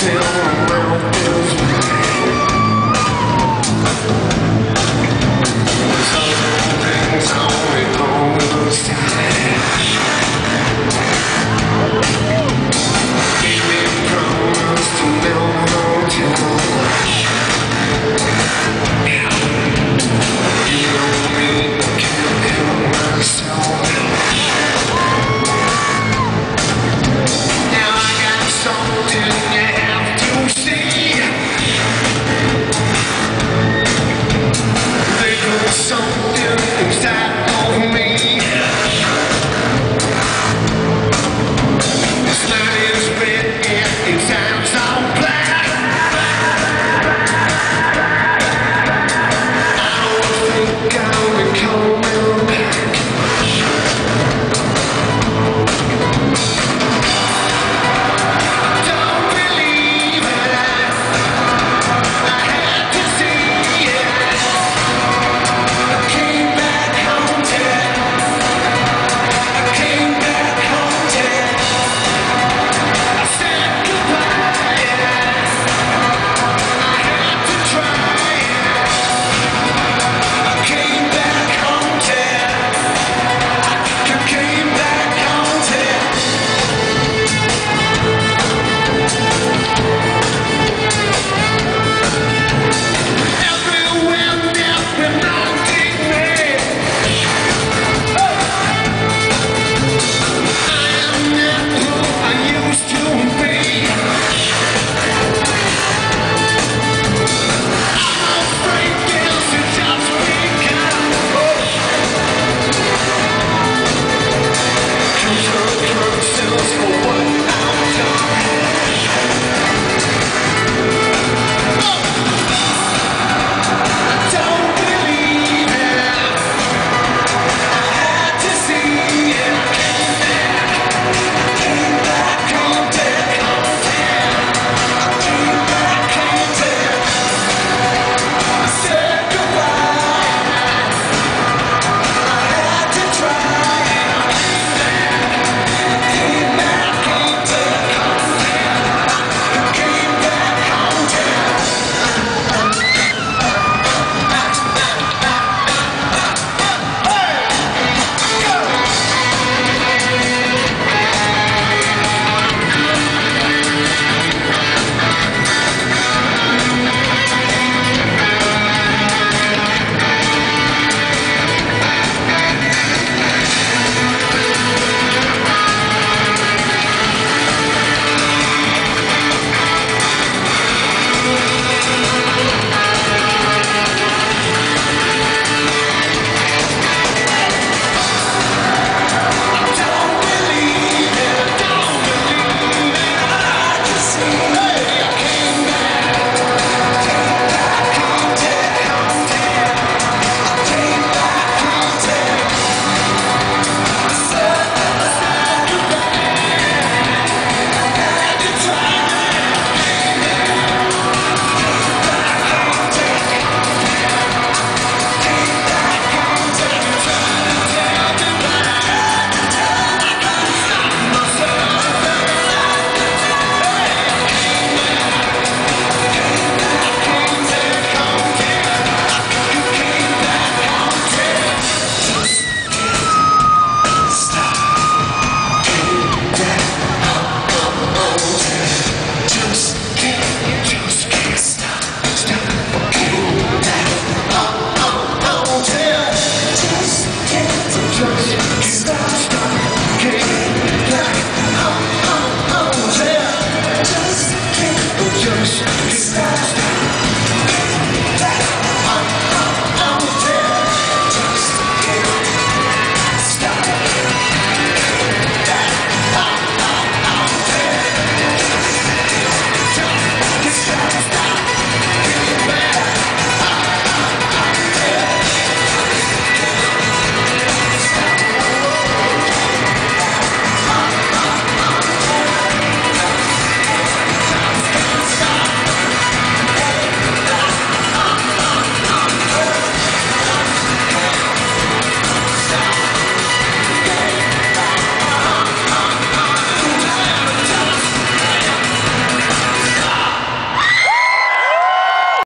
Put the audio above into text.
feel